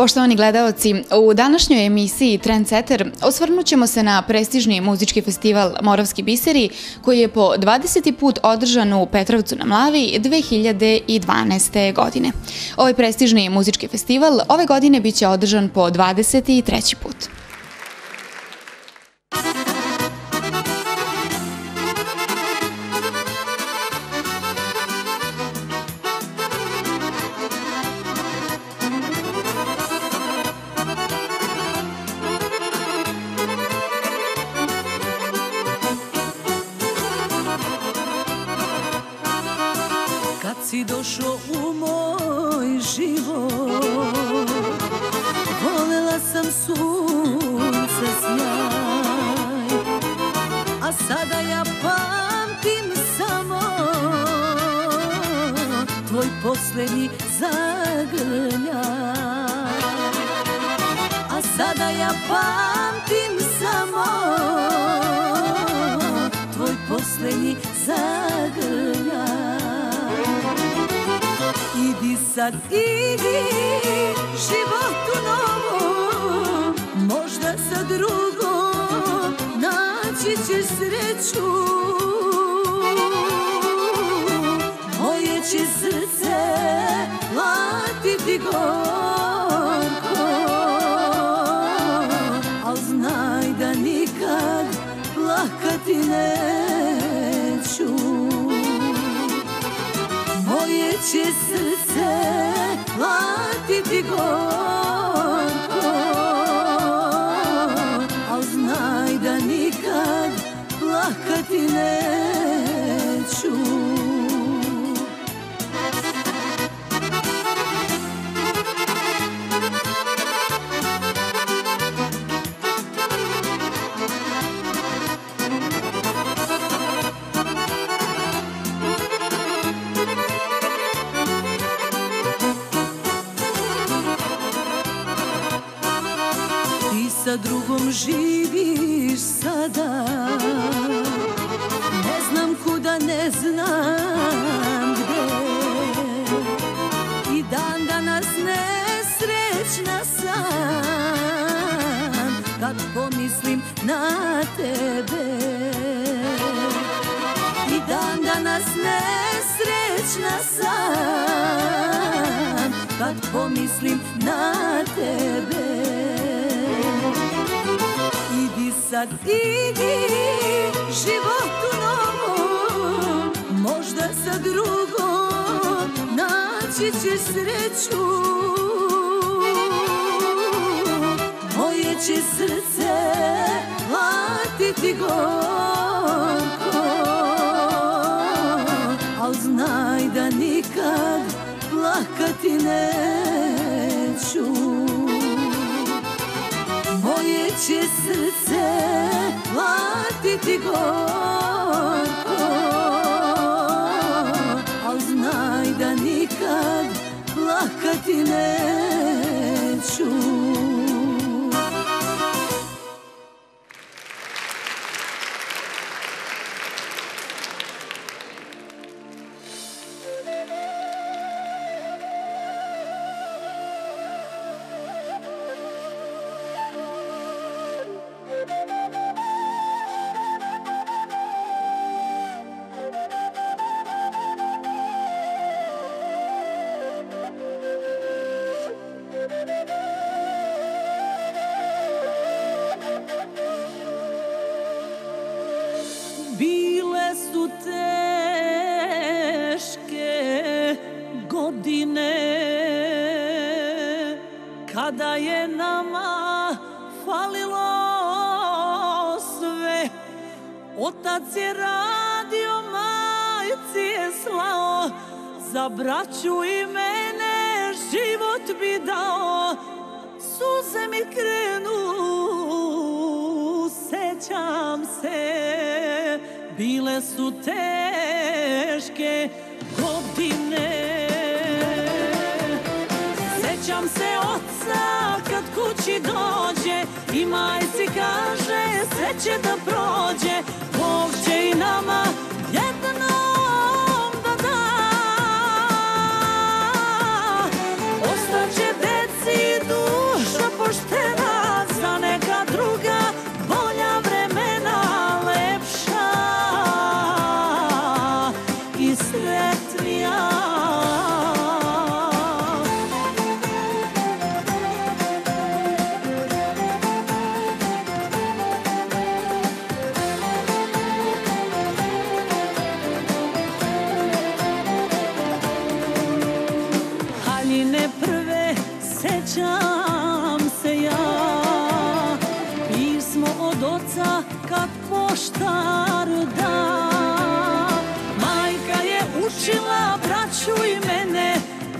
Poštovani gledalci, u današnjoj emisiji Trendsetter osvrnut ćemo se na prestižni muzički festival Moravski biseri koji je po 20. put održan u Petrovcu na Mlavi 2012. godine. Ovaj prestižni muzički festival ove godine biće održan po 23. put. sad idi životu novo, Možda sa drugom naći ćeš sreću. Moje će srce latiti gorko Al znaj da nikad plakati neću. Moje će srce platiti gore tužbom živiš sada. Ne znam kuda, ne znam gdje I dan danas nesrećna sam Kad pomislim na tebe. I dan danas nesrećna sam Kad pomislim na tebe sad idi životu novom Možda sa drugom naći ćeš sreću. Moje će srce platiti gorko. Al znaj da nikad plakati neću. Moje će srce biti gorko Al znaj da nikad plakati ne su teške godine. Kada je nama falilo sve otac je radio majci je slao za braću i mene život bi dao. Suze mi krenu sećam se bile su teške godine. Sećam se oca kad kući dođe I majci kaže sve će da prođe Bog će i nama sjećam se ja. Pismo od oca kad poštar da. Majka je učila braću i mene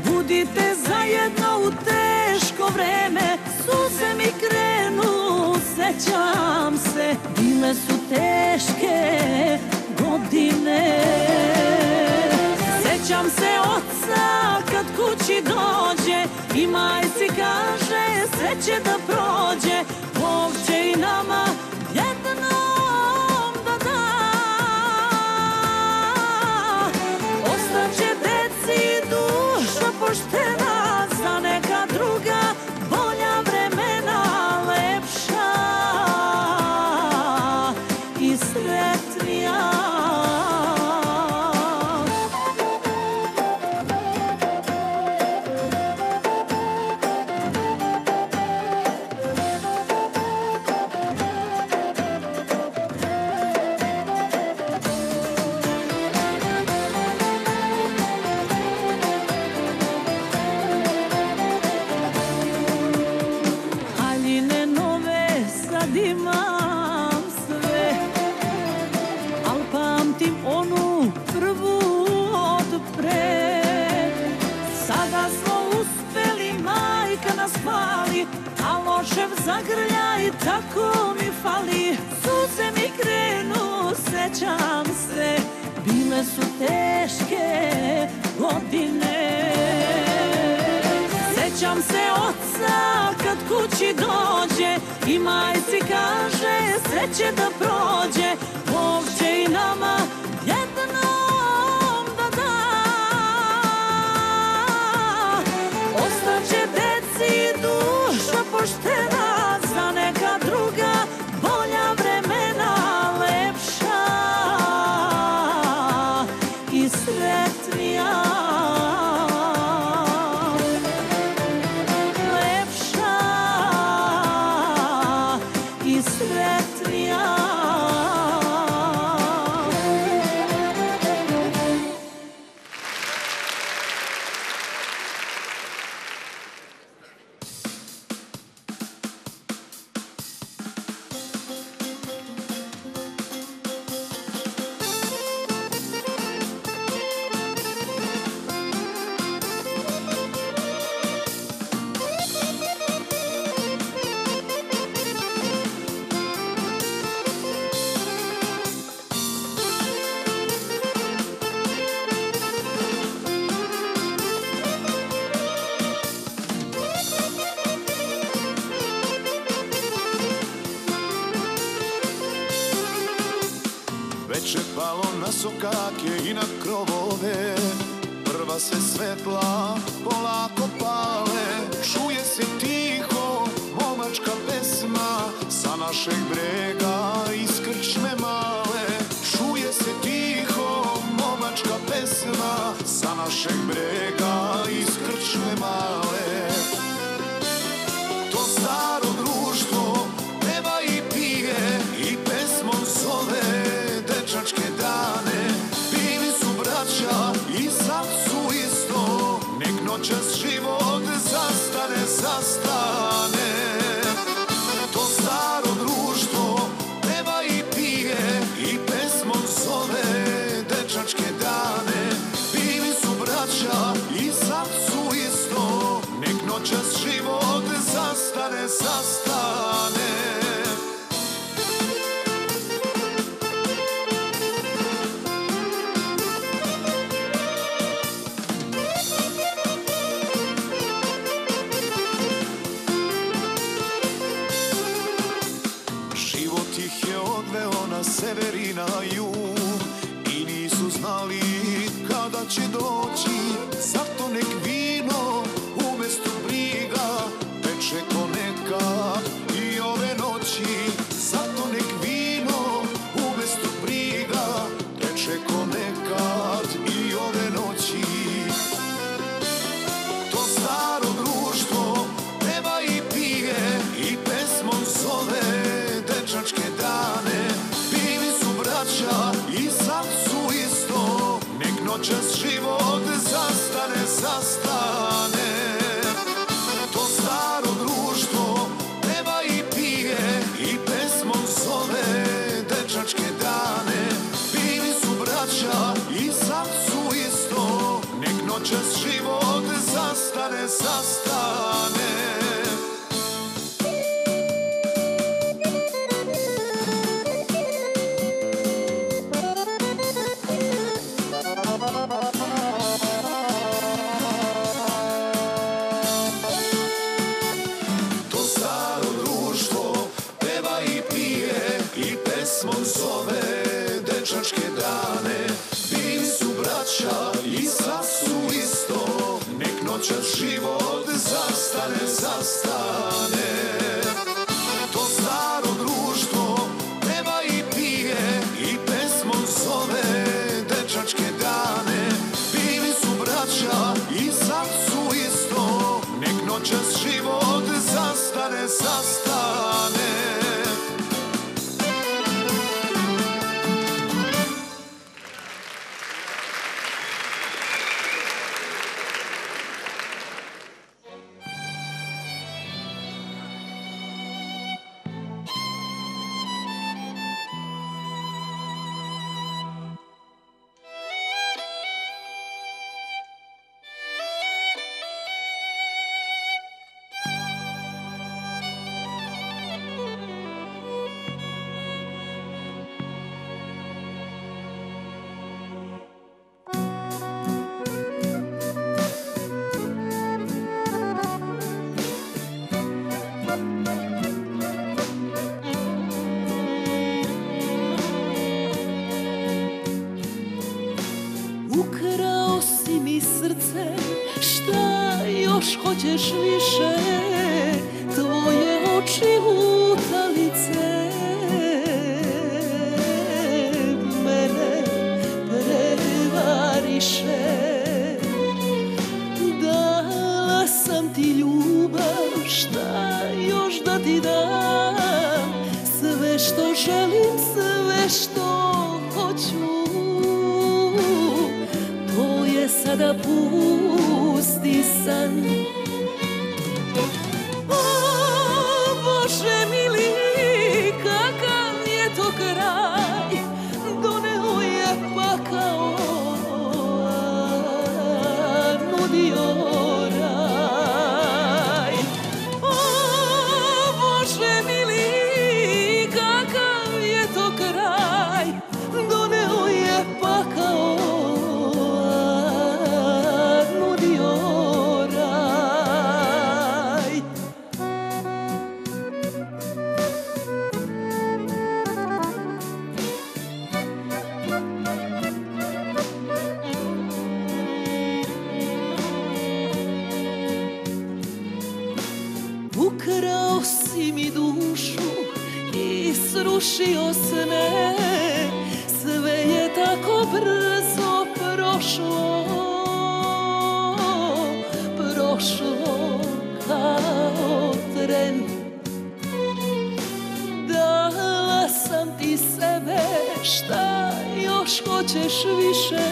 Budite zajedno u teško vreme. Suze mi krenu, sjećam se Bile su teške godine. Sjećam se oca nada kad kući dođe. I majci kaže sve će da prođe. Bog će i nama I majci kaže sve će da prođe zrake i na krovove. Prva se svetla polako pale. Čuje se tiho momačka pesma Sa našeg brega iskrčme male. Čuje se tiho momačka pesma Sa našeg brega iskrčme just she won't. Stop. želim sve što hoću. To je sada pusti san. šta još hoćeš više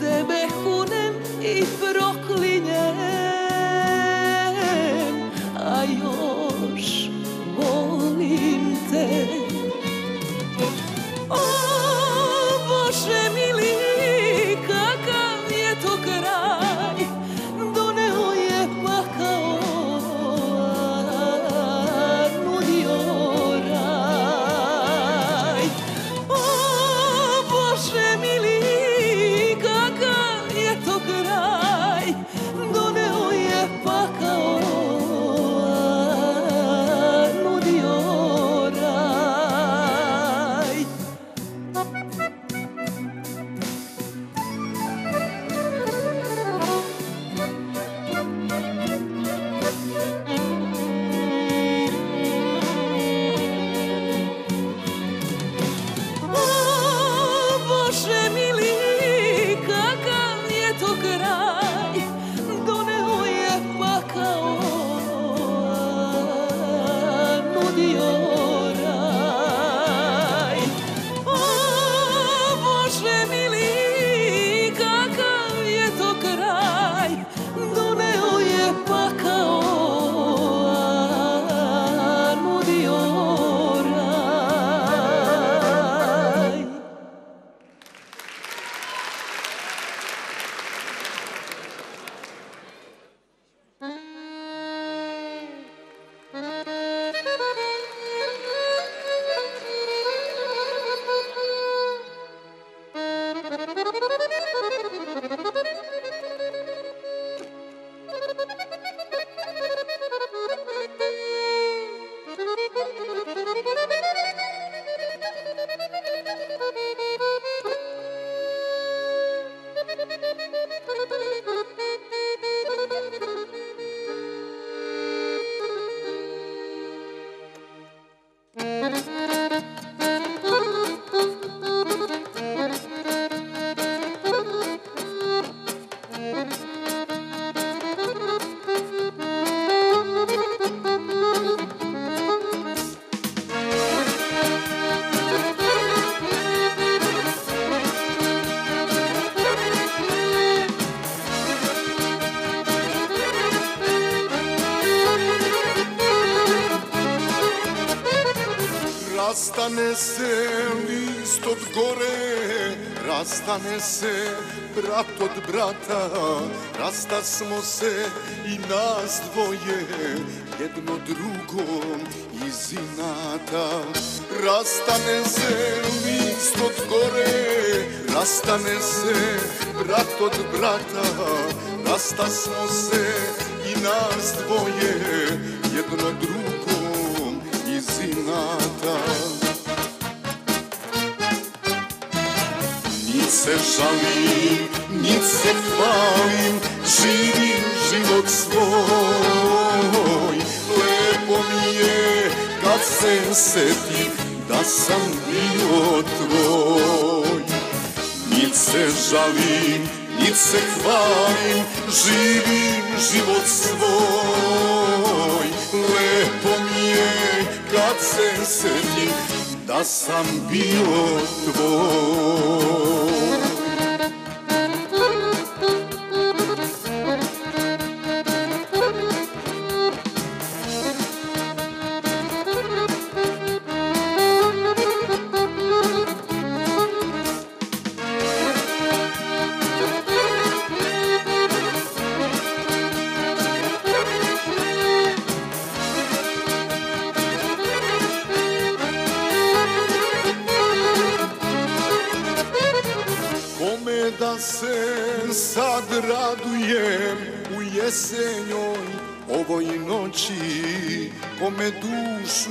Tebe hunem i prokli. Rastane se brat od brata, rasta smo se i nas dvoje, jedno drugom iz inata. Rastane se list od gore, rastane se brat od brata, rasta smo se i nas dvoje, jedno drugom iz inata. Se žalim, nic se hvalim, živim život svoj. Lepo mi je kad se setim da sam bio tvoj. Nic se žalim, nic se hvalim, živim život svoj. Lepo mi je kad se setim da sam bio tvoj. Sad radujem u jesenjoj ovoj noći Kome dušu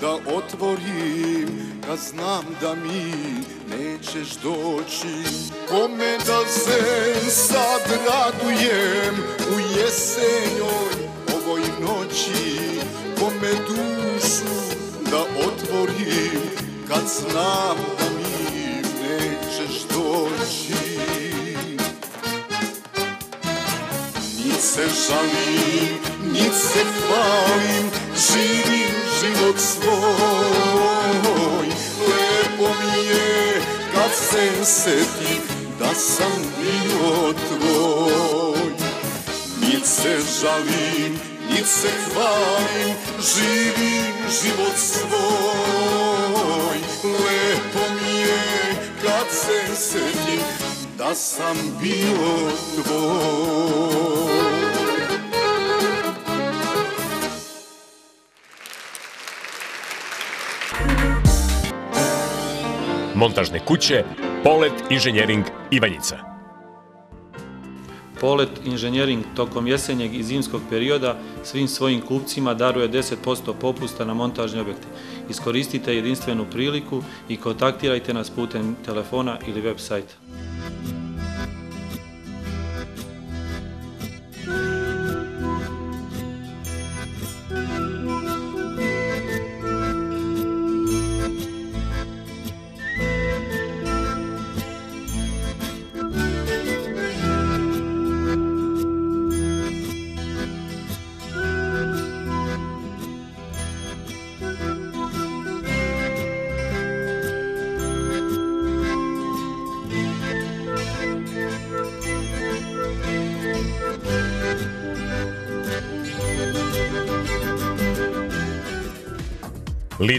da otvorim kad znam da mi nećeš doći. Kome da se sad radujem u jesenjoj ovoj noći Kome dušu da otvorim kad znam da mi nećeš doći se žalim, nic se hvalim, živim život svoj. Lepo mi je kad se setim da sam bio tvoj. Nic se žalim, nic se hvalim, živim život svoj. Lepo mi je kad se setim da sam bio tvoj Montažne kuće Polet Inženjering Ivanjica. Polet inženjering tokom jesenjeg i zimskog perioda svim svojim kupcima daruje 10% popusta na montažne objekte. Iskoristite jedinstvenu priliku i kontaktirajte nas putem telefona ili web sajta.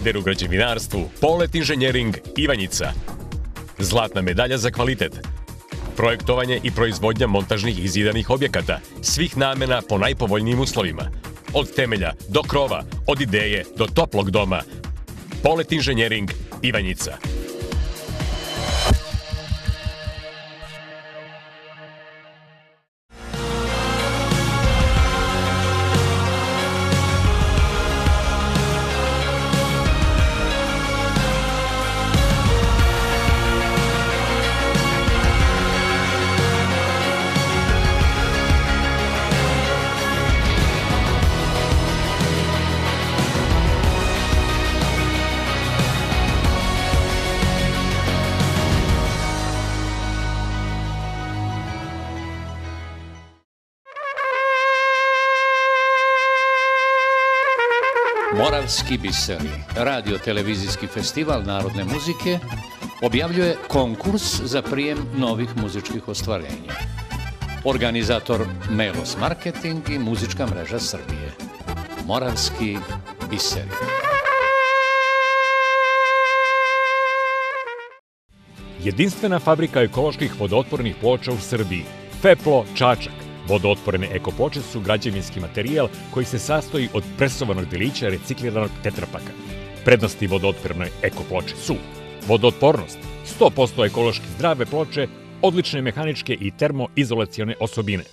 Lider u građevinarstvu Polet Inženjering Ivanjica. Zlatna medalja za kvalitet. Projektovanje i proizvodnja montažnih i zidanih objekata svih namena po najpovoljnijim uslovima. Od temelja do krova, od ideje do toplog doma. Polet Inženjering Ivanjica. Hrvatski biseri, radio televizijski festival narodne muzike, objavljuje konkurs za prijem novih muzičkih ostvarenja. Organizator Melos Marketing i muzička mreža Srbije. Moravski biseri. Jedinstvena fabrika ekoloških vodotpornih ploča u Srbiji. Feplo Čačak Vodootporne ekoploče su građevinski materijal koji se sastoji od presovanog delića recikliranog tetrapaka. Prednosti vodootporne ekoploče su vodootpornost, 100% ekološki zdrave ploče, odlične mehaničke i termoizolacione osobine,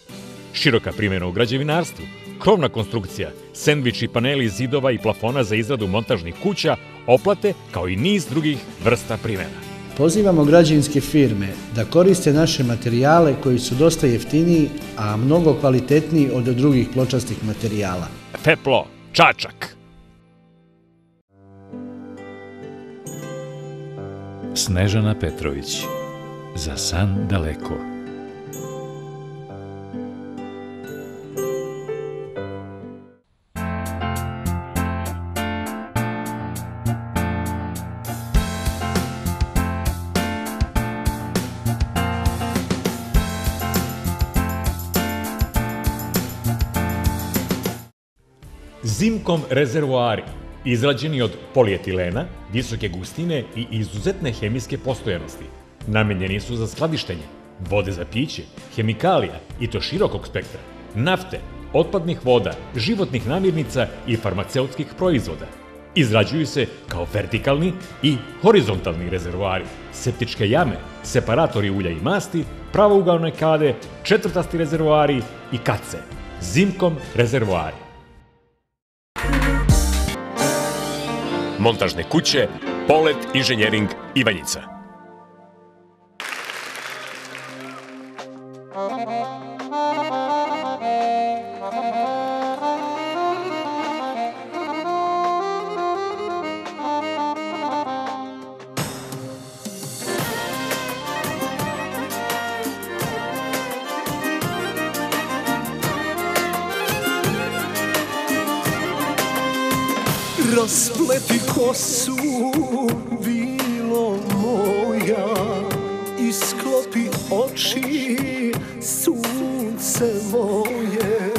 široka primjena u građevinarstvu, krovna konstrukcija, sendviči paneli zidova i plafona za izradu montažnih kuća, oplate kao i niz drugih vrsta primjena. Pozivamo građevinske firme da koriste naše materijale koji su dosta jeftiniji, a mnogo kvalitetniji od drugih pločastih materijala. Peplo, Čačak. Snežana Petrović Za san daleko Zimkom rezervoari, izrađeni od polietilena, visoke gustine i izuzetne hemijske postojanosti. Namenjeni su za skladištenje, vode za piće, hemikalija i to širokog spektra, nafte, otpadnih voda, životnih namirnica i farmaceutskih proizvoda. Izrađuju se kao vertikalni i horizontalni rezervoari, septičke jame, separatori ulja i masti, pravougalne kade, četvrtasti rezervoari i kace. Zimkom rezervoari. Montažne kuće Polet Inženjering Ivanjica. Raspleti kosu bilo moja Isklopi oči sunce moje.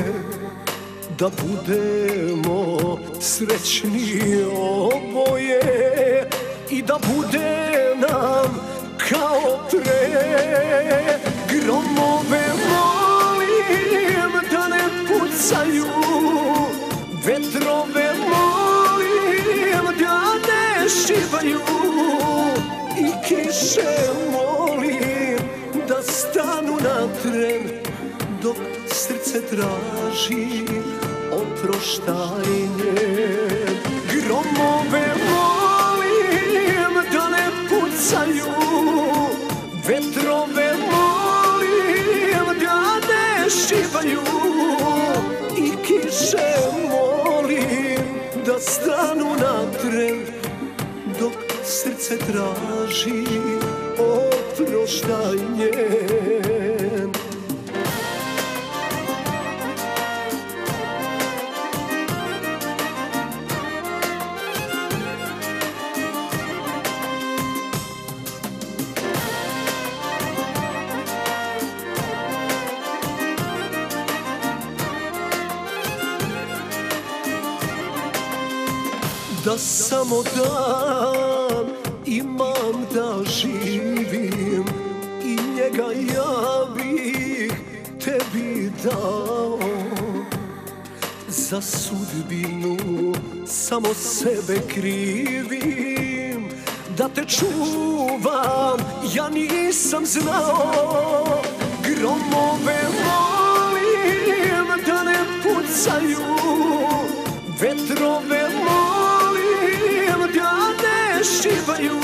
Da budemo srećni oboje I da bude nam kao pre. Gromove molim da ne pucaju ne šibaju I kiše molim da stanu na tren Dok srce traži oproštajnje. Gromove molim da ne pucaju Vetrove molim da ne šibaju I kiše molim da stanu na tren srce traži oproštajnje Da samo dan Za sudbinu samo sebe krivim. Da te čuvam ja nisam znao Gromove molim da ne pucaju. Vetrove molim da ne šibaju.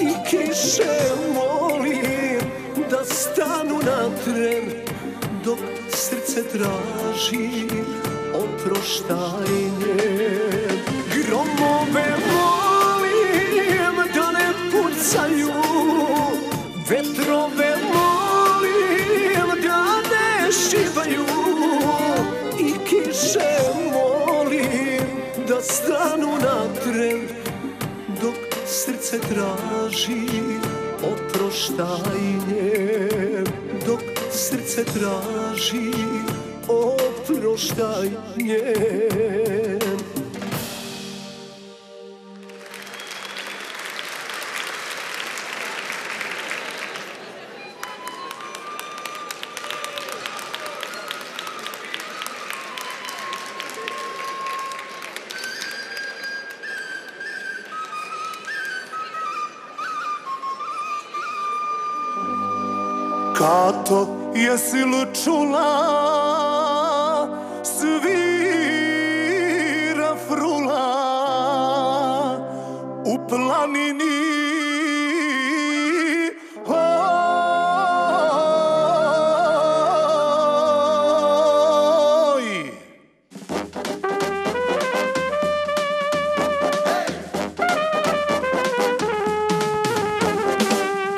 I kiše molim da stanu na tren Dok srce traži oproštajnje Gromove molim da ne pucaju Vetrove molim da ne šibaju. I kiše molim da stanu na tren Dok srce traži oproštajnje. Dok srce traži miłostajniem. Kato, jesi li čula? Planini.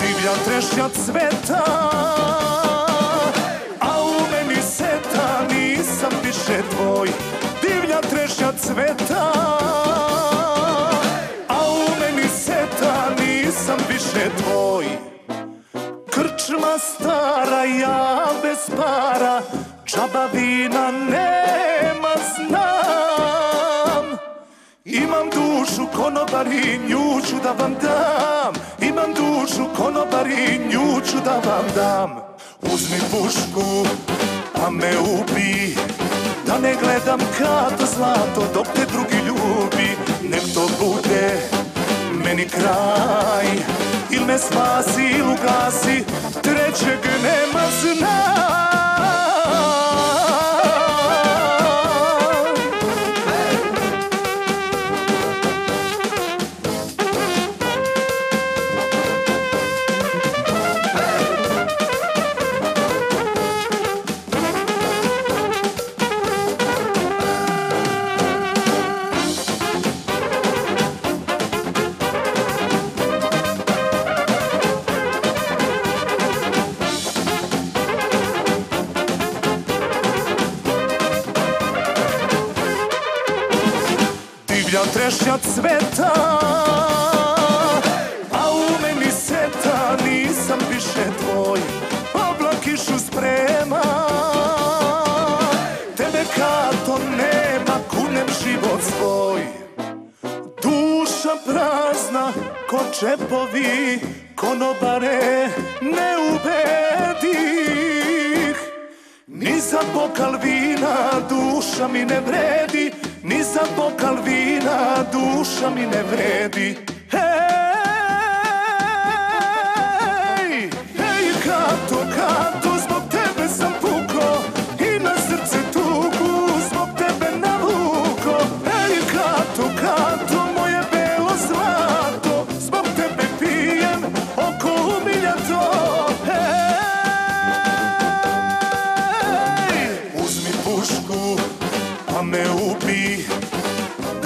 Divlja trešnja cveta A u meni seta nisam više tvoj. Divlja trešnja cveta Vina nema, znam. Imam dušu konobari, nju ću da vam dam. Imam dušu konobari, nju ću da vam dam. Uzmi pušku, pa me ubi. Da ne gledam kato zlato dok te drugi ljubi. Nek to bude meni kraj. Il me spasi il ugasi. Trećeg nema znam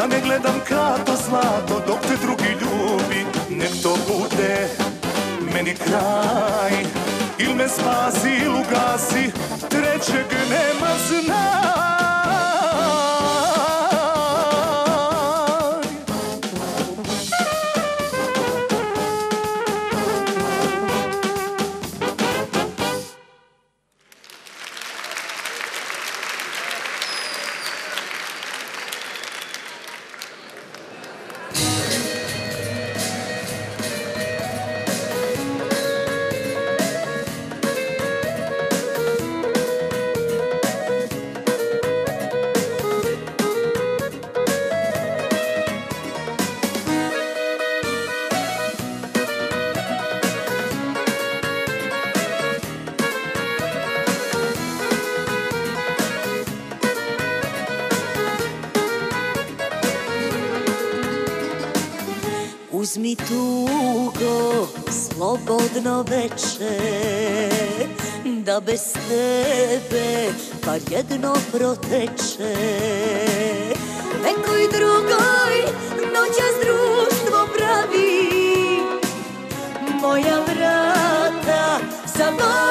ne gledam kato zlato dok te drugi ljubi. Nek to bude meni kraj. Il me spasi il ugasi Trećeg nema znaj bar jedno proteče. Nekoj drugoj noćas društvo pravi. Moja vrata zaboravi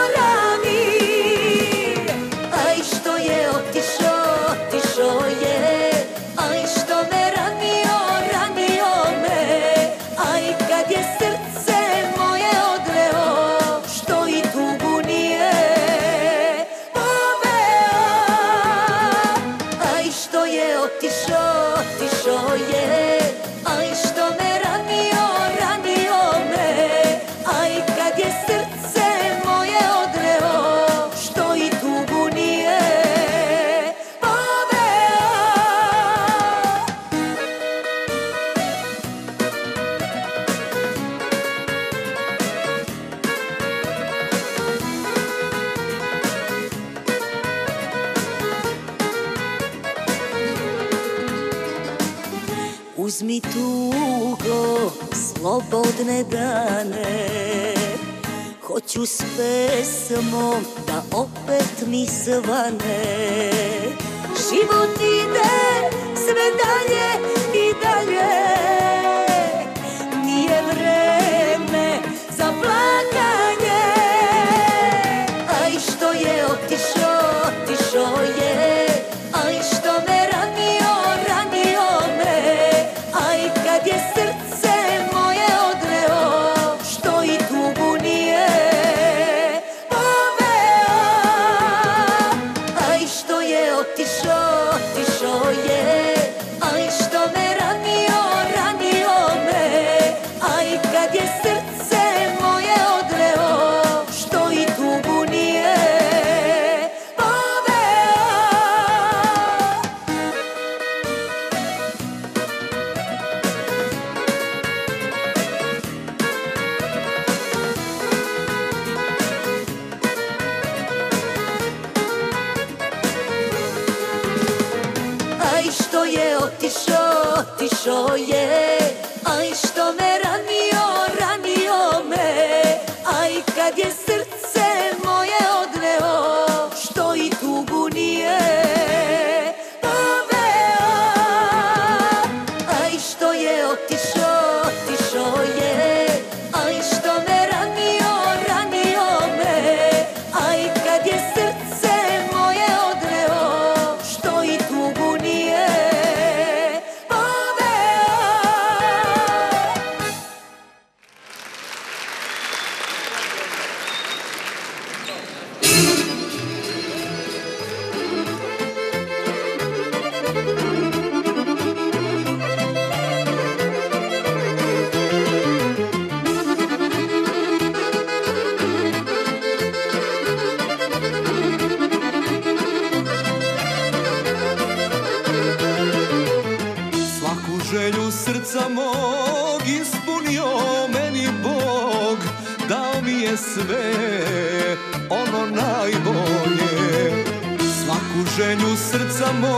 serca mojego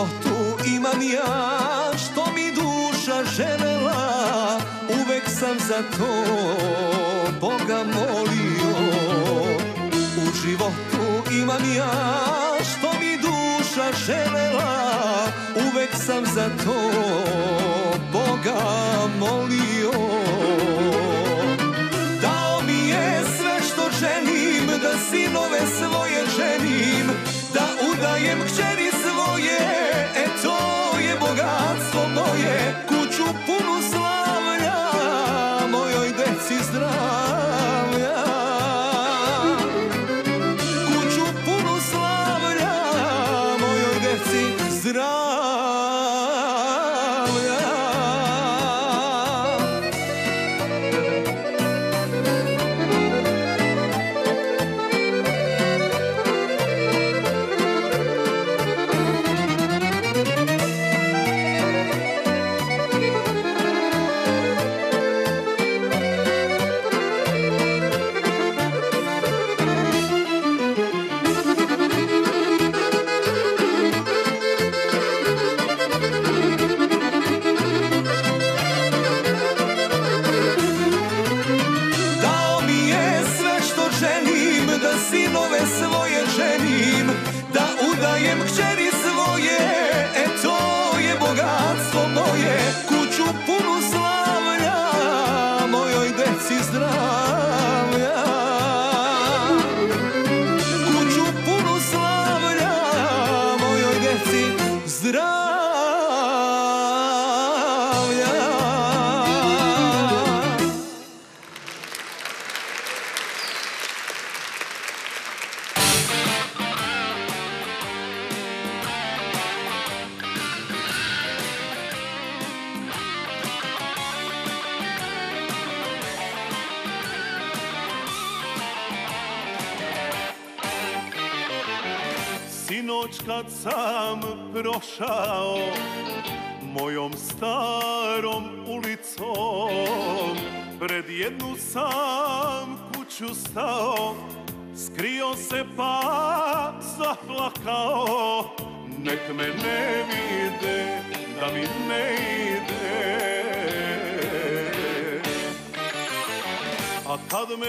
što tu imam ja Što mi duša želela Uvek sam za to Boga molio. U životu imam ja Što mi duša želela Uvek sam za to Boga molio. Dao mi je sve što želim Da sinove svoje ženim Da udajem kćeri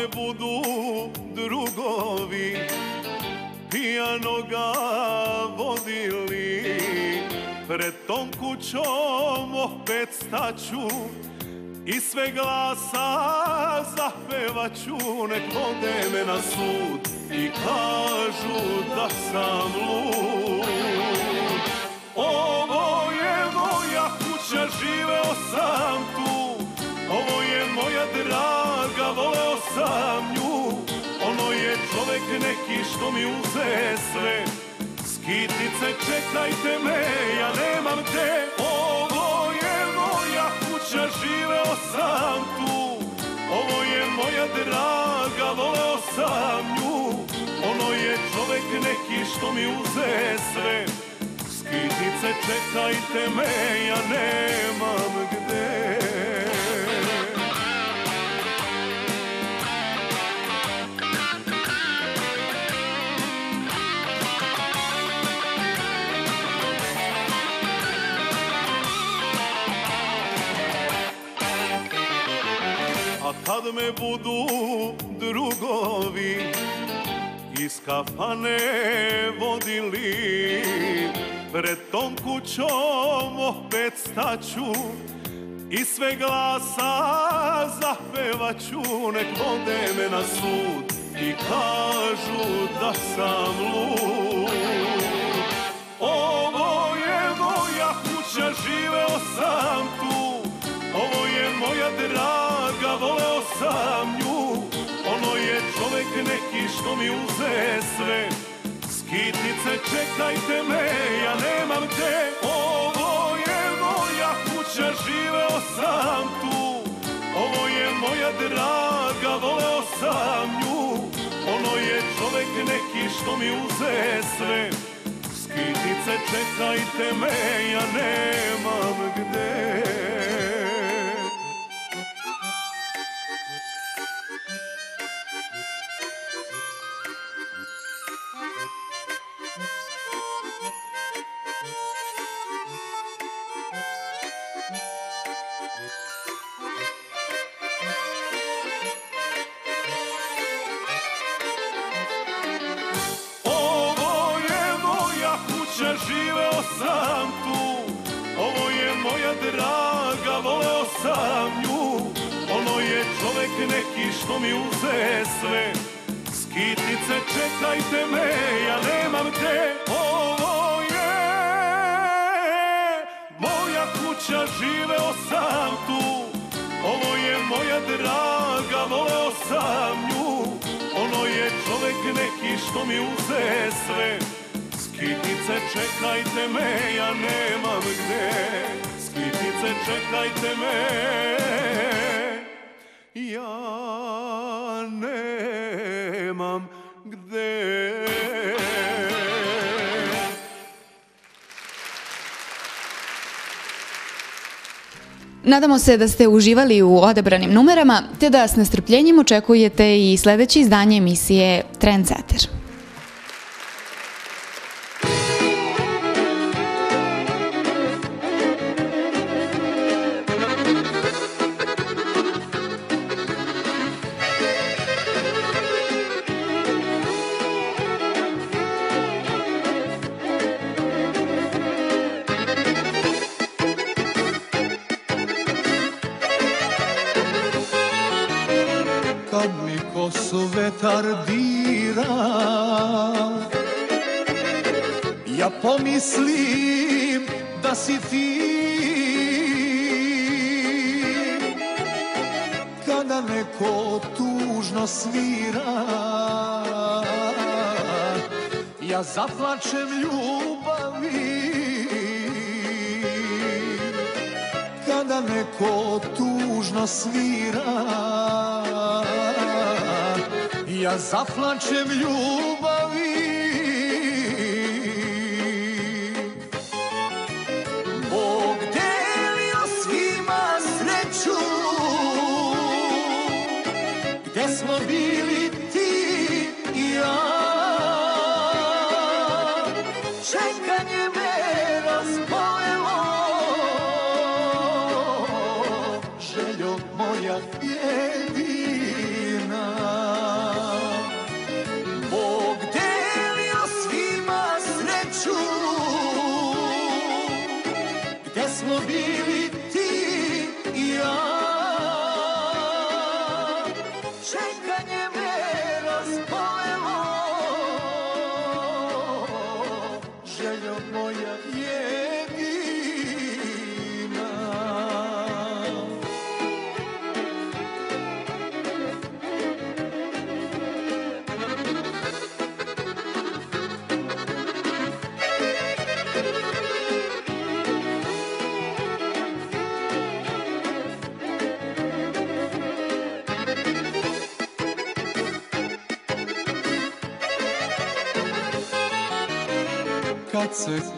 budu drugovi pijanoga vodili. Pred tom kućom opet staću i sve glasa zapevaću Nek vode me na sud i kažu da sam lud. Ovo je moja kuća, živeo sam tu. Ovo je moja draga, sam nju Ono je čovek neki što mi uze sve. Skitnice, čekajte me, ja nemam te Ovo je moja kuća, živeo sam tu. Ovo je moja draga, voleo sam nju. Ono je čovek neki što mi uze sve. Skitnice, čekajte me, ja nemam gde A kad me budu drugovi iz kafane vodili Pred tom kućom opet staću i sve glasa zapevaću Nek vode me na sud i kažu da sam lud što mi uze sve. Skitnice, čekajte me, ja nemam te Ovo je moja kuća, živeo sam tu. Ovo je moja draga, voleo sam nju. Ono je čovek neki što mi uze sve. Skitnice, čekajte me, ja nemam gde Čekajte me, ja nemam te Ovo je moja kuća, živeo sam tu. Ovo je moja draga, voleo sam nju. Ono je čovek neki što mi uze sve. Skitnice, čekajte me, ja nemam gde Skitnice, čekajte me. Ja nemam Nadamo se da ste uživali u odabranim numerama, te da s nestrpljenjem očekujete i sledeće izdanje emisije Trendsetter. Ja zaflačem ljubav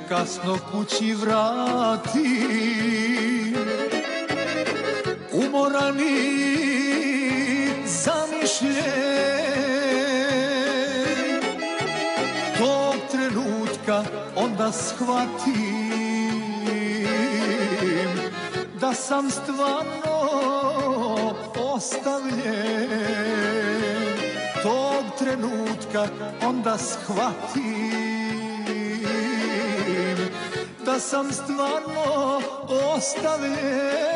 kasno kući vrati. Umoran i zamišljen. Tog trenutka onda shvatim Da sam stvarno ostavljen. Tog trenutka onda shvatim sam stvarno ostavljen.